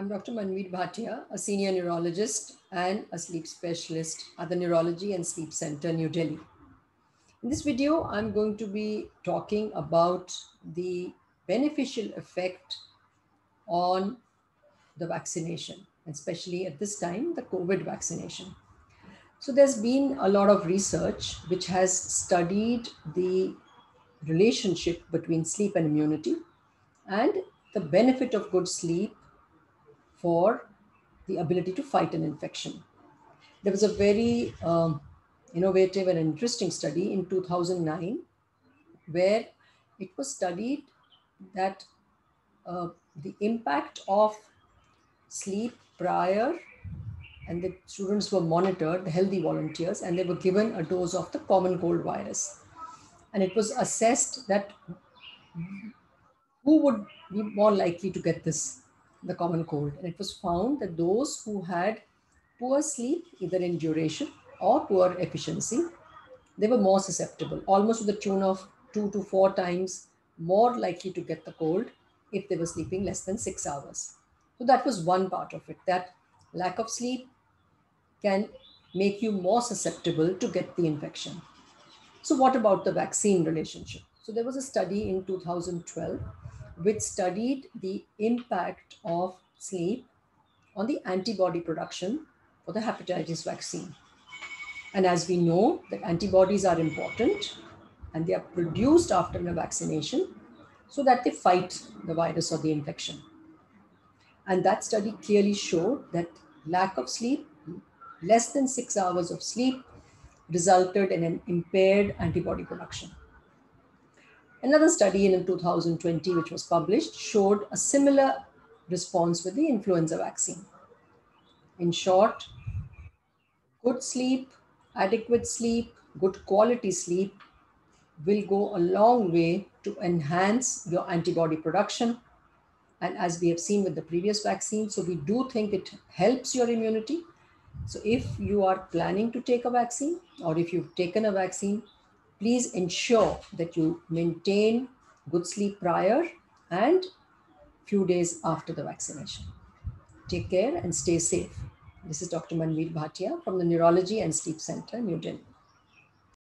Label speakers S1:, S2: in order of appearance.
S1: I'm Dr. Manvir Bhatia, a senior neurologist and a sleep specialist at the Neurology and Sleep Center, New Delhi. In this video, I'm going to be talking about the beneficial effect on the vaccination, especially at this time, the COVID vaccination. So there's been a lot of research which has studied the relationship between sleep and immunity and the benefit of good sleep for the ability to fight an infection. There was a very um, innovative and interesting study in 2009 where it was studied that uh, the impact of sleep prior and the students were monitored, the healthy volunteers, and they were given a dose of the common cold virus. And it was assessed that who would be more likely to get this, the common cold. And it was found that those who had poor sleep, either in duration or poor efficiency, they were more susceptible, almost to the tune of two to four times more likely to get the cold if they were sleeping less than six hours. So that was one part of it, that lack of sleep can make you more susceptible to get the infection. So what about the vaccine relationship? So there was a study in 2012 which studied the impact of sleep on the antibody production for the hepatitis vaccine. And as we know that antibodies are important and they are produced after a vaccination so that they fight the virus or the infection. And that study clearly showed that lack of sleep, less than six hours of sleep, resulted in an impaired antibody production. Another study in 2020, which was published, showed a similar response with the influenza vaccine. In short, good sleep, adequate sleep, good quality sleep will go a long way to enhance your antibody production. And as we have seen with the previous vaccine, so we do think it helps your immunity. So if you are planning to take a vaccine or if you've taken a vaccine, please ensure that you maintain good sleep prior and few days after the vaccination. Take care and stay safe. This is Dr. Manvir Bhatia from the Neurology and Sleep Center, New Delhi.